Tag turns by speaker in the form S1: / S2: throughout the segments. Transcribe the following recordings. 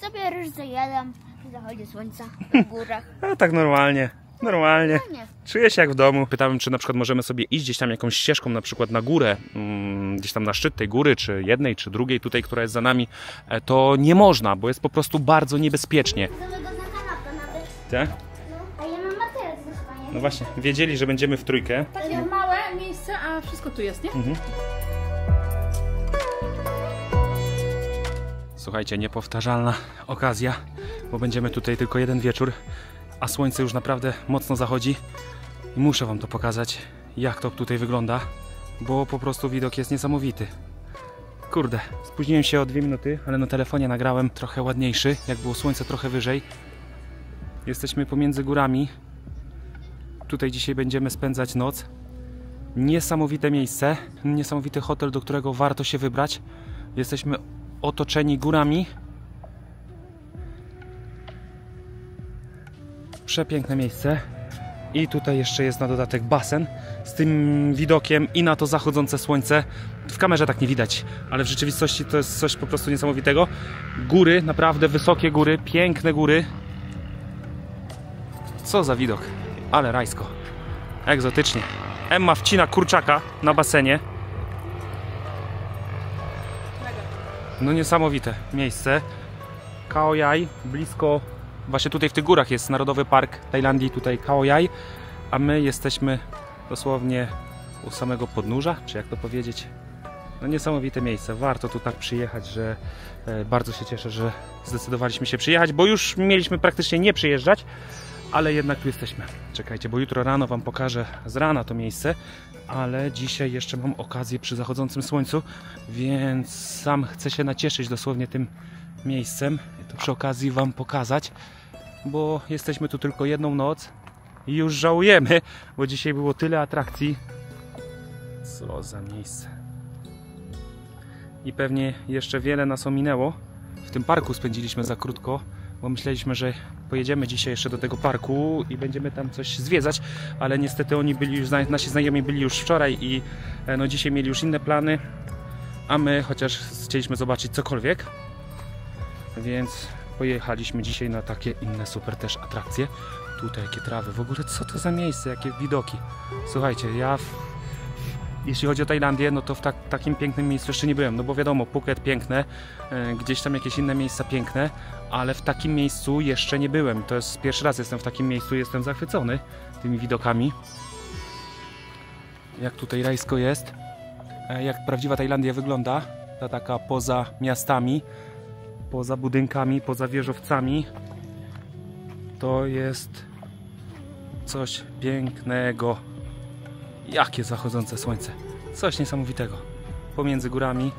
S1: Sobie ryż zajadam w zachodzie słońca w górach.
S2: A tak normalnie, normalnie. Czuję się jak w domu. Pytałem, czy na przykład możemy sobie iść gdzieś tam jakąś ścieżką, na przykład na górę, mm, gdzieś tam na szczyt tej góry, czy jednej, czy drugiej, tutaj, która jest za nami. E, To nie można, bo jest po prostu bardzo niebezpiecznie. Tak?
S1: No, a ja mam materac.
S2: No właśnie, wiedzieli, że będziemy w trójkę.
S3: Takie małe miejsce, a wszystko tu jest, nie?
S2: Słuchajcie, niepowtarzalna okazja, bo będziemy tutaj tylko jeden wieczór, a słońce już naprawdę mocno zachodzi i muszę Wam to pokazać, jak to tutaj wygląda, bo po prostu widok jest niesamowity. Kurde, spóźniłem się o dwie minuty, ale na telefonie nagrałem trochę ładniejszy, jak było słońce trochę wyżej. Jesteśmy pomiędzy górami. Tutaj dzisiaj będziemy spędzać noc. Niesamowite miejsce, niesamowity hotel, do którego warto się wybrać. Jesteśmy otoczeni górami. Przepiękne miejsce. I tutaj jeszcze jest na dodatek basen z tym widokiem i na to zachodzące słońce. W kamerze tak nie widać, ale w rzeczywistości to jest coś po prostu niesamowitego. Góry, naprawdę wysokie góry, piękne góry. Co za widok, ale rajsko. Egzotycznie. Emma wcina kurczaka na basenie. No niesamowite miejsce. Khao Yai, blisko, właśnie tutaj w tych górach jest Narodowy Park Tajlandii, tutaj Khao Yai, a my jesteśmy dosłownie u samego podnóża, czy jak to powiedzieć. No niesamowite miejsce, warto tu tak przyjechać, że e, bardzo się cieszę, że zdecydowaliśmy się przyjechać, bo już mieliśmy praktycznie nie przyjeżdżać, ale jednak tu jesteśmy. Czekajcie, bo jutro rano Wam pokażę z rana to miejsce, ale dzisiaj jeszcze mam okazję przy zachodzącym słońcu, więc sam chcę się nacieszyć dosłownie tym miejscem. To przy okazji Wam pokazać, bo jesteśmy tu tylko jedną noc i już żałujemy, bo dzisiaj było tyle atrakcji. Co za miejsce. I pewnie jeszcze wiele nas ominęło. W tym parku spędziliśmy za krótko, bo myśleliśmy, że pojedziemy dzisiaj jeszcze do tego parku i będziemy tam coś zwiedzać, ale niestety oni byli już, nasi znajomi byli już wczoraj i e, no dzisiaj mieli już inne plany, a my chociaż chcieliśmy zobaczyć cokolwiek, więc pojechaliśmy dzisiaj na takie inne super też atrakcje. Tutaj jakie trawy, w ogóle co to za miejsce, jakie widoki. Słuchajcie, ja jeśli chodzi o Tajlandię, no to w tak, takim pięknym miejscu jeszcze nie byłem, no bo wiadomo, Phuket piękne, e, gdzieś tam jakieś inne miejsca piękne, ale w takim miejscu jeszcze nie byłem. To jest pierwszy raz jestem w takim miejscu, jestem zachwycony tymi widokami. Jak tutaj rajsko jest, e, jak prawdziwa Tajlandia wygląda, ta taka poza miastami, poza budynkami, poza wieżowcami, to jest coś pięknego. Jakie zachodzące słońce. Coś niesamowitego. Pomiędzy górami.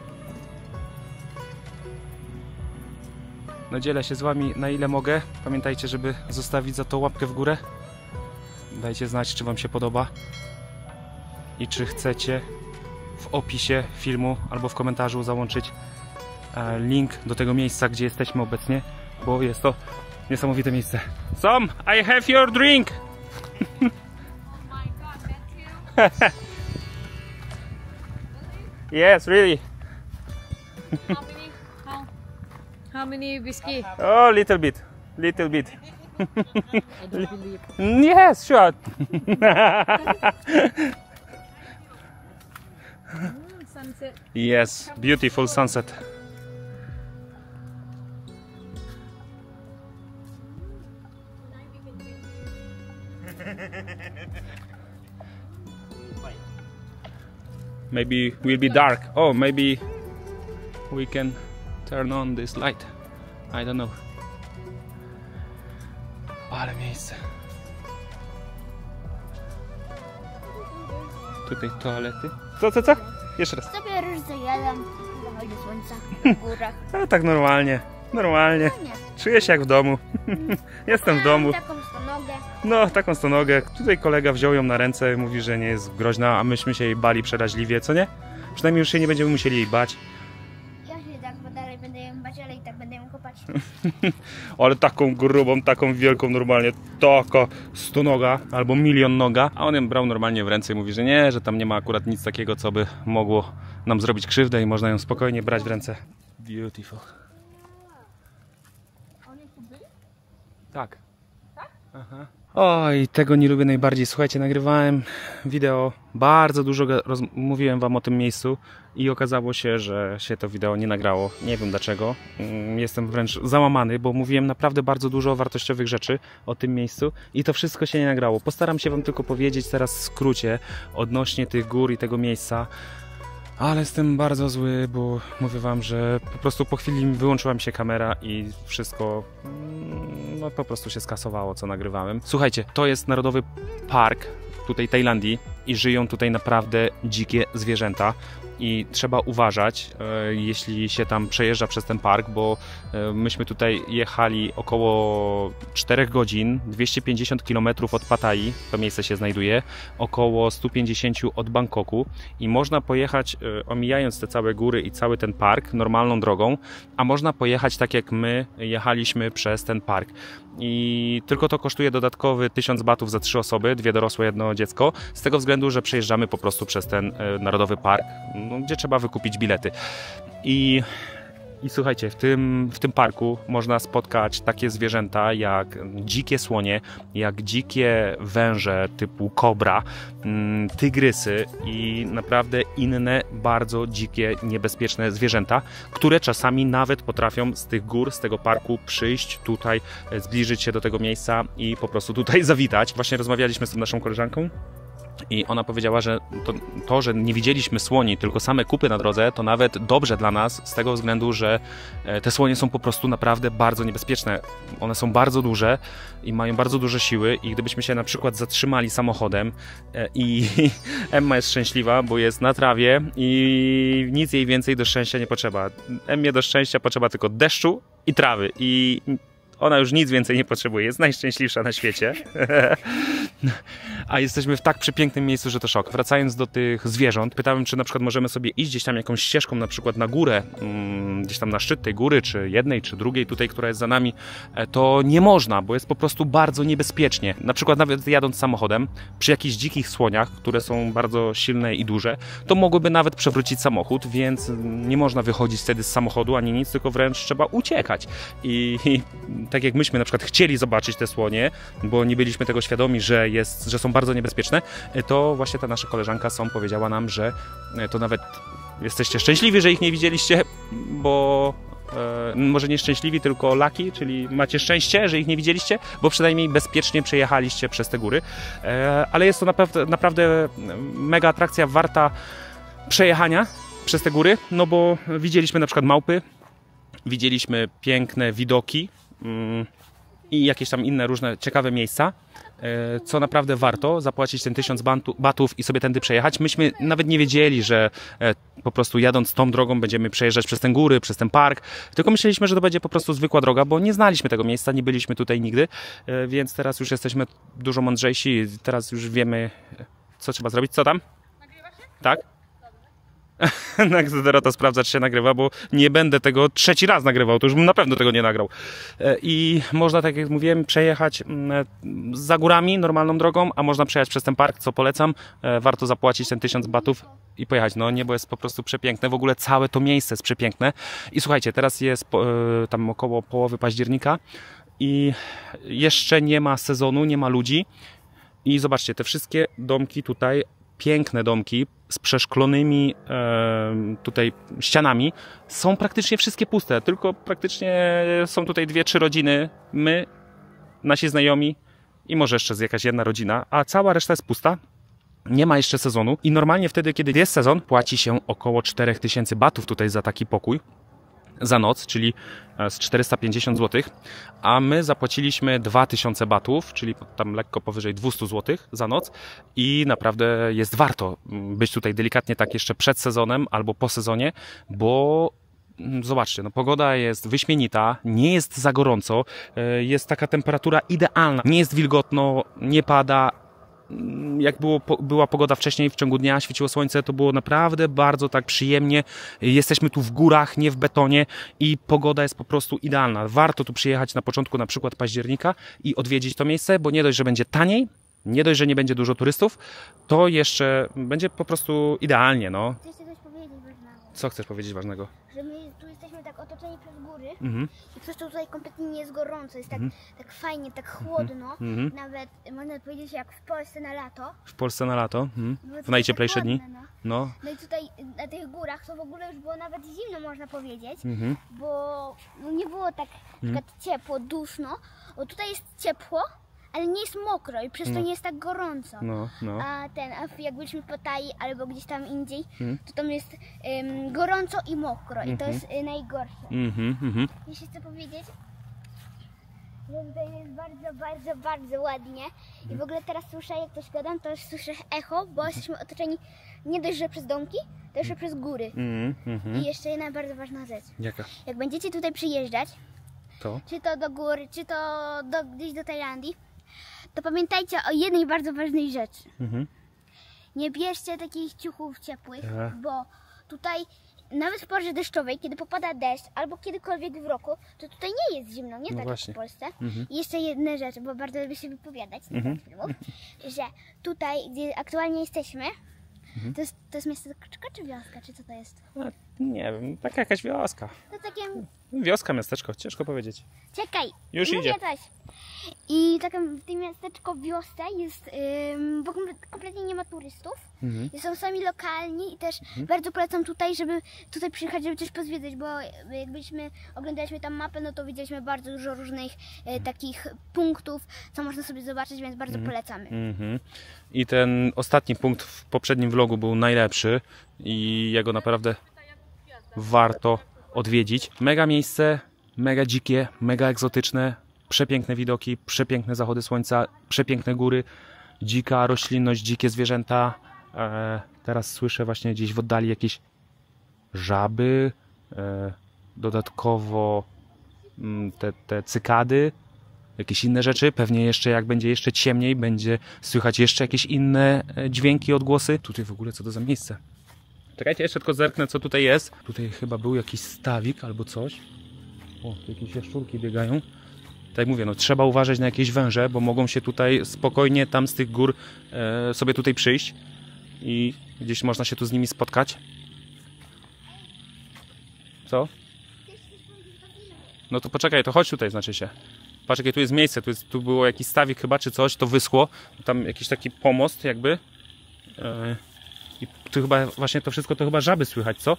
S2: No dzielę się z Wami na ile mogę. Pamiętajcie, żeby zostawić za to łapkę w górę. Dajcie znać, czy Wam się podoba. I czy chcecie w opisie filmu albo w komentarzu załączyć e, link do tego miejsca, gdzie jesteśmy obecnie, bo jest to niesamowite miejsce. Some, I have your drink! Yes, really.
S3: How many? How, how many whiskey?
S2: Oh, little bit, little bit.
S3: I don't believe.
S2: Mm, yes, sure.
S3: Mm, sunset.
S2: yes, beautiful sunset. Maybe will be dark. Oh, maybe we can turn on this light. I don't know. Ale miejsce. Tutaj toalety. Co, co, co? Jeszcze raz.
S1: Sobie ryż zajadam w zachodzie słońca w górach.
S2: A tak normalnie, normalnie.
S1: Fajnie.
S2: Czuję się jak w domu. Jestem w domu. No, taką stonogę. Tutaj kolega wziął ją na ręce, mówi, że nie jest groźna, a myśmy się jej bali przeraźliwie, co nie? Przynajmniej już się nie będziemy musieli jej bać.
S1: Ja się tak bo dalej będę ją bać, ale i tak będę ją kopać.
S2: Ale taką grubą, taką wielką normalnie, taka stonoga albo milion noga. A on ją brał normalnie w ręce i mówi, że nie, że tam nie ma akurat nic takiego, co by mogło nam zrobić krzywdę i można ją spokojnie brać w ręce. Beautiful. Tak. Aha. Oj, tego nie lubię najbardziej. Słuchajcie, nagrywałem wideo, bardzo dużo mówiłem wam o tym miejscu i okazało się, że się to wideo nie nagrało. Nie wiem dlaczego. Mm, Jestem wręcz załamany, bo mówiłem naprawdę bardzo dużo wartościowych rzeczy o tym miejscu i to wszystko się nie nagrało. Postaram się wam tylko powiedzieć teraz w skrócie odnośnie tych gór i tego miejsca. Ale jestem bardzo zły, bo mówię wam, że po prostu po chwili wyłączyła mi się kamera i wszystko mm, no, po prostu się skasowało, co nagrywałem. Słuchajcie, to jest Narodowy Park tutaj Tajlandii i żyją tutaj naprawdę dzikie zwierzęta. I trzeba uważać, e, jeśli się tam przejeżdża przez ten park, bo e, myśmy tutaj jechali około 4 godzin, 250 km od Pattaya, to miejsce się znajduje, około 150 od Bangkoku i można pojechać, e, omijając te całe góry i cały ten park, normalną drogą, a można pojechać tak jak my jechaliśmy przez ten park. I tylko to kosztuje dodatkowy 1000 batów za trzy osoby, dwie dorosłe, jedno dziecko, z tego względu, że przejeżdżamy po prostu przez ten e, Narodowy Park, no, gdzie trzeba wykupić bilety. I i słuchajcie, w tym, w tym parku można spotkać takie zwierzęta jak dzikie słonie, jak dzikie węże typu kobra, mm, tygrysy i naprawdę inne bardzo dzikie, niebezpieczne zwierzęta, które czasami nawet potrafią z tych gór, z tego parku przyjść tutaj, e, zbliżyć się do tego miejsca i po prostu tutaj zawitać. Właśnie rozmawialiśmy z tą naszą koleżanką. I ona powiedziała, że to, to, że nie widzieliśmy słoni, tylko same kupy na drodze, to nawet dobrze dla nas, z tego względu, że e, te słonie są po prostu naprawdę bardzo niebezpieczne. One są bardzo duże i mają bardzo duże siły, i gdybyśmy się na przykład zatrzymali samochodem e, i Emma jest szczęśliwa, bo jest na trawie i nic jej więcej do szczęścia nie potrzeba. Emmie do szczęścia potrzeba tylko deszczu i trawy. I ona już nic więcej nie potrzebuje, jest najszczęśliwsza na świecie. A jesteśmy w tak przepięknym miejscu, że to szok. Wracając do tych zwierząt, pytałem, czy na przykład możemy sobie iść gdzieś tam jakąś ścieżką, na przykład na górę, mm, gdzieś tam na szczyt tej góry, czy jednej, czy drugiej, tutaj, która jest za nami. E, To nie można, bo jest po prostu bardzo niebezpiecznie. Na przykład nawet jadąc samochodem, przy jakichś dzikich słoniach, które są bardzo silne i duże, to mogłyby nawet przewrócić samochód, więc nie można wychodzić wtedy z samochodu ani nic, tylko wręcz trzeba uciekać. I, i tak jak myśmy na przykład chcieli zobaczyć te słonie, bo nie byliśmy tego świadomi, że, jest, że są bardzo niebezpieczne, to właśnie ta nasza koleżanka Som powiedziała nam, że e, to nawet jesteście szczęśliwi, że ich nie widzieliście, bo e, może nie szczęśliwi, tylko laki, czyli macie szczęście, że ich nie widzieliście, bo przynajmniej bezpiecznie przejechaliście przez te góry. E, ale jest to naprawdę, naprawdę mega atrakcja, warta przejechania przez te góry, no bo widzieliśmy na przykład małpy, widzieliśmy piękne widoki i jakieś tam inne różne ciekawe miejsca, e, co naprawdę warto zapłacić ten tysiąc batów i sobie tędy przejechać. Myśmy nawet nie wiedzieli, że e, po prostu jadąc tą drogą będziemy przejeżdżać przez te góry, przez ten park, tylko myśleliśmy, że to będzie po prostu zwykła droga, bo nie znaliśmy tego miejsca, nie byliśmy tutaj nigdy, e, więc teraz już jesteśmy dużo mądrzejsi, teraz już wiemy, co trzeba zrobić. Co tam? Tak? To sprawdza, czy się nagrywa, bo nie będę tego trzeci raz nagrywał, to już bym na pewno tego nie nagrał. E, I można, tak jak mówiłem, przejechać mm, za górami normalną drogą, a można przejechać przez ten park, co polecam. E, Warto zapłacić ten tysiąc batów i pojechać. No niebo jest po prostu przepiękne, w ogóle całe to miejsce jest przepiękne. I słuchajcie, teraz jest e, tam około połowy października i jeszcze nie ma sezonu, nie ma ludzi. I zobaczcie, te wszystkie domki tutaj, piękne domki z przeszklonymi em, tutaj ścianami, są praktycznie wszystkie puste. Tylko praktycznie są tutaj dwie, trzy rodziny, my, nasi znajomi i może jeszcze jakaś jedna rodzina, a cała reszta jest pusta. Nie ma jeszcze sezonu i normalnie wtedy, kiedy jest sezon, płaci się około 4000 batów tutaj za taki pokój za noc, czyli e, z 450 zł, a my zapłaciliśmy 2000 batów, czyli tam lekko powyżej 200 zł za noc i naprawdę jest warto mm, być tutaj delikatnie tak jeszcze przed sezonem albo po sezonie, bo mm, Zobaczcie, no pogoda jest wyśmienita, nie jest za gorąco, e, jest taka temperatura idealna, nie jest wilgotno, nie pada, jak było, była pogoda wcześniej w ciągu dnia, świeciło słońce, to było naprawdę bardzo tak przyjemnie. Jesteśmy tu w górach, nie w betonie i pogoda jest po prostu idealna. Warto tu przyjechać na początku na przykład października i odwiedzić to miejsce, bo nie dość, że będzie taniej, nie dość, że nie będzie dużo turystów, to jeszcze będzie po prostu idealnie, no.
S1: Chcę jeszcze coś powiedzieć ważnego.
S2: Co chcesz powiedzieć ważnego?
S1: Że my tu jesteśmy tak otoczeni przez góry
S2: Mhm.
S1: i przez to tutaj kompletnie nie jest gorąco, jest tak, tak fajnie, tak chłodno.
S2: Mhm.
S1: Nawet y, można powiedzieć jak w Polsce na lato.
S2: W Polsce na lato. Mhm.
S1: Było
S2: W najcieplejsze
S1: tak
S2: dni.
S1: No.
S2: No.
S1: no i tutaj na tych górach to w ogóle już było nawet zimno można powiedzieć,
S2: Mhm.
S1: bo no, nie było tak na przykład ciepło, duszno. Bo tutaj jest ciepło, ale nie jest mokro i przez to nie jest tak gorąco.
S2: No, no.
S1: A ten, a jak byliśmy w Pattaya albo gdzieś tam indziej,
S2: Mhm.
S1: to tam jest ym, gorąco i mokro i to jest y, najgorsze.
S2: Mhm, mhm.
S1: Jeszcze chcę powiedzieć, że tutaj jest bardzo, bardzo, bardzo ładnie. I w ogóle teraz słyszę, jak coś gadam, to już słyszę echo, bo jesteśmy otoczeni nie dość, że przez domki, to jeszcze przez góry.
S2: Mhm, mhm.
S1: I jeszcze jedna bardzo ważna rzecz.
S2: Jaka?
S1: Jak będziecie tutaj przyjeżdżać,
S2: To?
S1: czy to do gór, czy to do, gdzieś do Tajlandii, to pamiętajcie o jednej bardzo ważnej rzeczy.
S2: Mhm.
S1: Nie bierzcie takich ciuchów ciepłych,
S2: Aha.
S1: bo tutaj nawet w porze deszczowej, kiedy popada deszcz albo kiedykolwiek w roku, to tutaj nie jest zimno, nie
S2: No
S1: tak
S2: właśnie.
S1: jak w Polsce.
S2: Mhm.
S1: I jeszcze jedna rzecz, bo bardzo lubię się wypowiadać na
S2: Mhm.
S1: filmów, że tutaj, gdzie aktualnie jesteśmy,
S2: Mhm.
S1: to, jest, to jest miasteczko czy wioska, czy co to jest?
S2: Nie wiem, taka jakaś wioska.
S1: To takie
S2: Wioska, miasteczko, ciężko powiedzieć.
S1: Czekaj,
S2: Już idzie.
S1: coś. I takie w tym miasteczko wiosce jest, ym, bo kom- kompletnie nie ma turystów.
S2: Mhm.
S1: Są sami lokalni i też bardzo polecam tutaj, żeby tutaj przyjechać, żeby coś pozwiedzać, bo jak byliśmy, oglądaliśmy tam mapę, no to widzieliśmy bardzo dużo różnych e, takich punktów, co można sobie zobaczyć, więc bardzo polecamy.
S2: Mhm. I ten ostatni punkt w poprzednim vlogu był najlepszy i jego naprawdę warto odwiedzić. Mega miejsce, mega dzikie, mega egzotyczne, przepiękne widoki, przepiękne zachody słońca, przepiękne góry, dzika roślinność, dzikie zwierzęta. E, teraz słyszę właśnie gdzieś w oddali jakieś żaby, e, dodatkowo mm, te, te cykady, jakieś inne rzeczy. Pewnie jeszcze jak będzie jeszcze ciemniej, będzie słychać jeszcze jakieś inne e, dźwięki, odgłosy. Tutaj w ogóle co to za miejsce? Czekajcie, jeszcze tylko zerknę co tutaj jest. Tutaj chyba był jakiś stawik albo coś. O, tu jakieś jaszczurki biegają. Tak mówię, no trzeba uważać na jakieś węże, bo mogą się tutaj spokojnie tam z tych gór e, sobie tutaj przyjść i gdzieś można się tu z nimi spotkać. Co? No to poczekaj, to chodź tutaj, znaczy się. Patrz, jakie tu jest miejsce. Tu, jest, tu było jakiś stawik chyba, czy coś, to wyschło. Tam jakiś taki pomost jakby. E, I tu chyba właśnie to wszystko to chyba żaby słychać, co?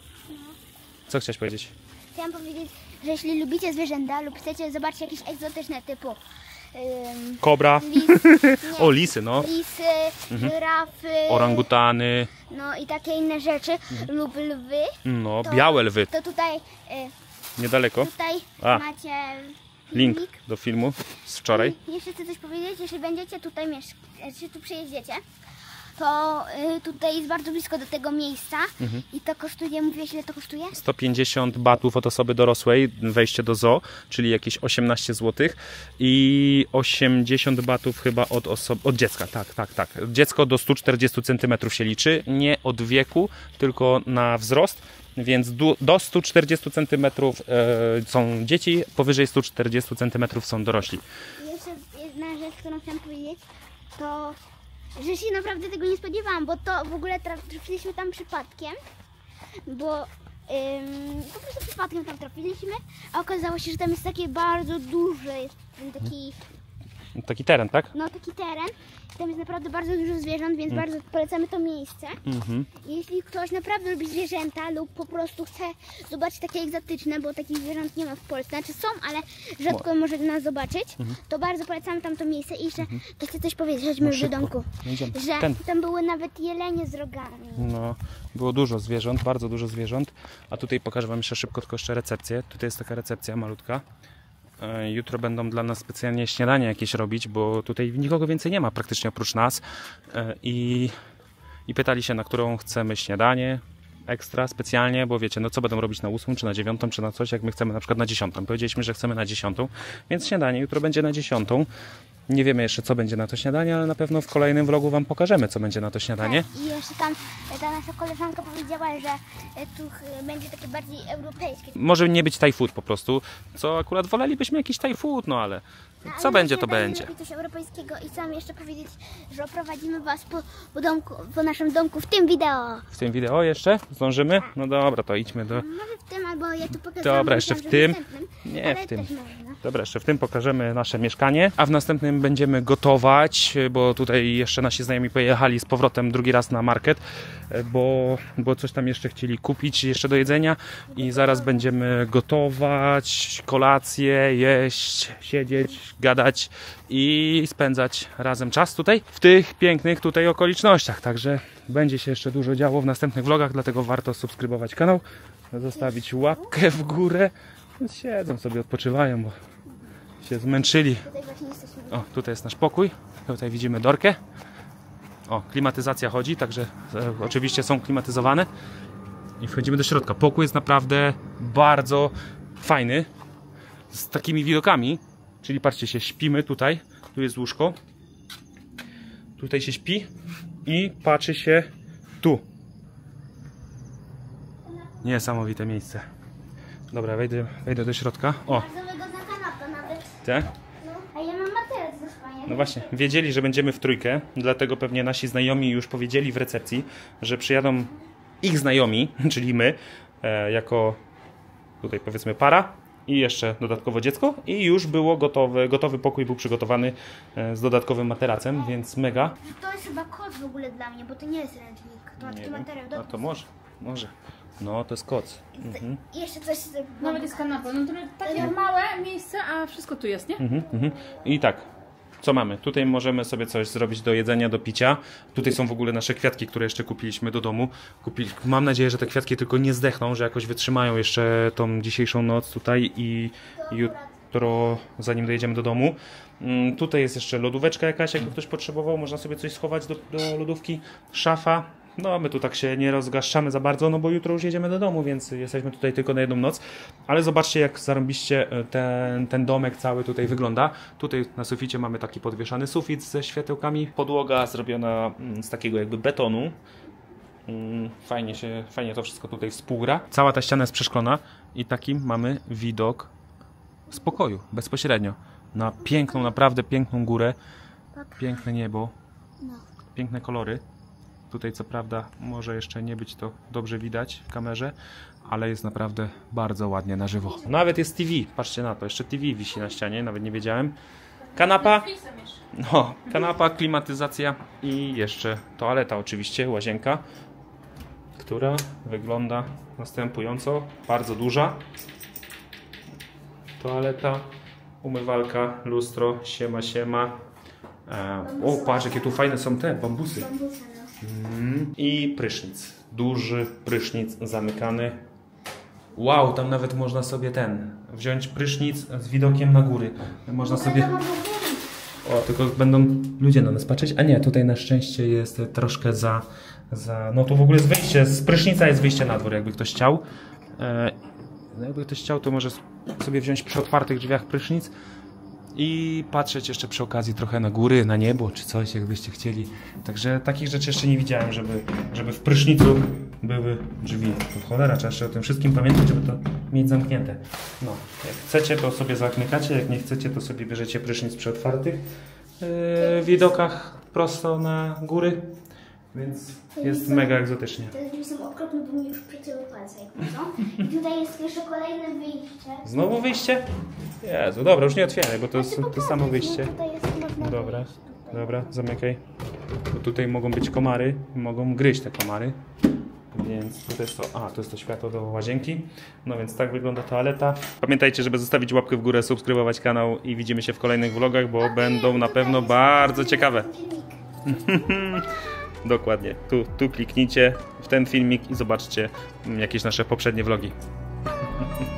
S2: Co chciałeś powiedzieć?
S1: Chciałam powiedzieć, że jeśli lubicie zwierzęta lub chcecie zobaczyć jakieś egzotyczne typu ym,
S2: Kobra,
S1: lis, nie,
S2: o lisy, no.
S1: lisy, żyrafy,
S2: Orangutany,
S1: no i takie inne rzeczy lub lwy,
S2: no,
S1: To-
S2: białe lwy,
S1: to tutaj, y,
S2: niedaleko.
S1: tutaj
S2: A.
S1: macie
S2: Link
S1: filmik.
S2: do filmu z wczoraj.
S1: I Jeszcze chcę coś powiedzieć, jeśli będziecie tutaj mieszkać, czy tu przyjedziecie, to y, tutaj jest bardzo blisko do tego miejsca
S2: Mhm.
S1: i to kosztuje, mówiłeś ile to kosztuje?
S2: 150 batów od osoby dorosłej, wejście do zoo, czyli jakieś 18 zł i 80 batów chyba od, osob- od dziecka, tak, tak, tak. Dziecko do 140 cm się liczy, nie od wieku, tylko na wzrost, więc do 140 cm e, są dzieci, powyżej 140 cm są dorośli.
S1: Jeszcze jedna rzecz, którą chciałam powiedzieć, to że się naprawdę tego nie spodziewałam, bo to w ogóle traf- trafiliśmy tam przypadkiem, bo ym, po prostu przypadkiem tam trafiliśmy, a okazało się, że tam jest takie bardzo duże, jest taki,
S2: Taki teren, tak?
S1: no taki teren, tam jest naprawdę bardzo dużo zwierząt, więc bardzo polecamy to miejsce.
S2: Mhm.
S1: Jeśli ktoś naprawdę lubi zwierzęta lub po prostu chce zobaczyć takie egzotyczne, bo takich zwierząt nie ma w Polsce, znaczy są, ale rzadko może nas zobaczyć, to bardzo polecamy tam to miejsce. I jeszcze chcę coś powiedzieć, chodźmy
S2: No
S1: już do
S2: szybko.
S1: domku,
S2: No
S1: że
S2: Ten.
S1: tam były nawet jelenie z rogami.
S2: No, było dużo zwierząt, bardzo dużo zwierząt. A tutaj pokażę Wam jeszcze szybko tylko jeszcze recepcję. Tutaj jest taka recepcja malutka. E, Jutro będą dla nas specjalnie śniadanie jakieś robić, bo tutaj nikogo więcej nie ma praktycznie oprócz nas. E, I, i pytali się, na którą chcemy śniadanie ekstra, specjalnie, bo wiecie, no co będą robić na 8 czy na 9 czy na coś, jak my chcemy na przykład na 10. Powiedzieliśmy, że chcemy na 10, więc śniadanie jutro będzie na 10. Nie wiemy jeszcze, co będzie na to śniadanie, ale na pewno w kolejnym vlogu Wam pokażemy, co będzie na to śniadanie.
S1: Tak, I jeszcze tam e, ta nasza koleżanka powiedziała, że e, tu e, będzie takie bardziej europejskie.
S2: Może nie być Thai food po prostu, co akurat wolelibyśmy jakiś Thai food, no ale co
S1: Ale
S2: będzie, to będzie.
S1: coś europejskiego i chcę jeszcze powiedzieć, że oprowadzimy Was po, po, domku, po naszym domku w tym wideo.
S2: W tym wideo jeszcze zdążymy? No dobra, to idźmy do...
S1: Może w tym, albo ja tu pokażę.
S2: Dobra, jeszcze w tym. Nie, w tym. Dobra, jeszcze w tym pokażemy nasze mieszkanie, a w następnym będziemy gotować, bo tutaj jeszcze nasi znajomi pojechali z powrotem drugi raz na market, bo, bo coś tam jeszcze chcieli kupić jeszcze do jedzenia i zaraz będziemy gotować, kolację, jeść, siedzieć, gadać i spędzać razem czas tutaj w tych pięknych tutaj okolicznościach. Także będzie się jeszcze dużo działo w następnych vlogach, dlatego warto subskrybować kanał, zostawić łapkę w górę. Siedzą sobie, odpoczywają, bo się zmęczyli. O, tutaj jest nasz pokój. Tutaj widzimy dorkę. O, klimatyzacja chodzi, także e, oczywiście są klimatyzowane. I wchodzimy do środka. Pokój jest naprawdę bardzo fajny. Z takimi widokami. Czyli patrzcie się, śpimy tutaj. Tu jest łóżko. Tutaj się śpi i patrzy się tu. Niesamowite miejsce. Dobra, wejdę, wejdę do środka. O,
S1: Bardzo nawet.
S2: te.
S1: No, a ja mam materac do spania.
S2: No właśnie, wiedzieli, że będziemy w trójkę, dlatego pewnie nasi znajomi już powiedzieli w recepcji, że przyjadą ich znajomi, czyli my, e, jako tutaj powiedzmy para i jeszcze dodatkowo dziecko i już było gotowe, gotowy pokój był przygotowany e, z dodatkowym materacem, więc mega.
S1: To jest chyba kod w ogóle dla mnie, bo to nie jest ręcznik. To ma taki materiał.
S2: No to może, może. No to jest koc. Mhm.
S1: I jeszcze coś...
S3: Nawet jest kanapa. No to takie małe miejsce, a wszystko tu jest, nie?
S2: Mhm, mhm. I tak, co mamy? Tutaj możemy sobie coś zrobić do jedzenia, do picia. Tutaj są w ogóle nasze kwiatki, które jeszcze kupiliśmy do domu. Kupili... Mam nadzieję, że te kwiatki tylko nie zdechną, że jakoś wytrzymają jeszcze tą dzisiejszą noc tutaj i jutro, zanim dojedziemy do domu. Mm, Tutaj jest jeszcze lodóweczka jakaś, jakby ktoś potrzebował. Można sobie coś schować do, do lodówki. Szafa. No, my tu tak się nie rozgaszczamy za bardzo, no bo jutro już jedziemy do domu, więc jesteśmy tutaj tylko na jedną noc. Ale zobaczcie, jak zarąbiście e, ten, ten domek cały tutaj wygląda. Tutaj na suficie mamy taki podwieszany sufit ze światełkami. Podłoga zrobiona mm, z takiego jakby betonu. Mm, Fajnie się, fajnie to wszystko tutaj współgra. Cała ta ściana jest przeszklona i taki mamy widok z pokoju, bezpośrednio. Na piękną, naprawdę piękną górę, piękne niebo,
S1: No.
S2: piękne kolory. Tutaj co prawda może jeszcze nie być to dobrze widać w kamerze, ale jest naprawdę bardzo ładnie na żywo. Nawet jest TV, patrzcie na to, jeszcze TV wisi na ścianie, nawet nie wiedziałem. Kanapa, no, kanapa, klimatyzacja i jeszcze toaleta oczywiście, łazienka, która wygląda następująco, bardzo duża. Toaleta, umywalka, lustro, siema, siema. E, o, patrz, jakie tu fajne są te bambusy.
S1: No.
S2: Mm, I prysznic. Duży prysznic zamykany. Wow, tam nawet można sobie ten wziąć prysznic z widokiem na góry. Można sobie. O, tylko będą ludzie na nas patrzeć. A nie, tutaj na szczęście jest troszkę za. za no tu w ogóle jest wyjście. Z prysznica jest wyjście na dwór, jakby ktoś chciał. E, no jakby ktoś chciał, to może sobie wziąć przy otwartych drzwiach prysznic i patrzeć jeszcze przy okazji trochę na góry, na niebo, czy coś, jakbyście chcieli. Także takich rzeczy jeszcze nie widziałem, żeby, żeby w prysznicu były drzwi. To cholera, trzeba jeszcze o tym wszystkim pamiętać, żeby to mieć zamknięte. No, jak chcecie, to sobie zamykacie, jak nie chcecie, to sobie bierzecie prysznic przy otwartych yy, widokach prosto na góry, więc jest mega egzotycznie.
S1: Te drzwi są okropne, bo mi już przecięły palce jak mówią. I tutaj jest jeszcze kolejne wyjście.
S2: Znowu wyjście? Jezu, dobra, już nie otwieraj, bo to jest to samo wyjście.
S1: Tutaj jest można
S2: Dobra, dobra, zamykaj. Bo tutaj mogą być komary, mogą gryźć te komary. Więc tutaj jest to, a, to jest to światło do łazienki. No więc tak wygląda toaleta. Pamiętajcie, żeby zostawić łapkę w górę, subskrybować kanał i widzimy się w kolejnych vlogach, bo będą na pewno bardzo ciekawe. Dokładnie. Tu, tu kliknijcie w ten filmik i zobaczcie mm, jakieś nasze poprzednie vlogi.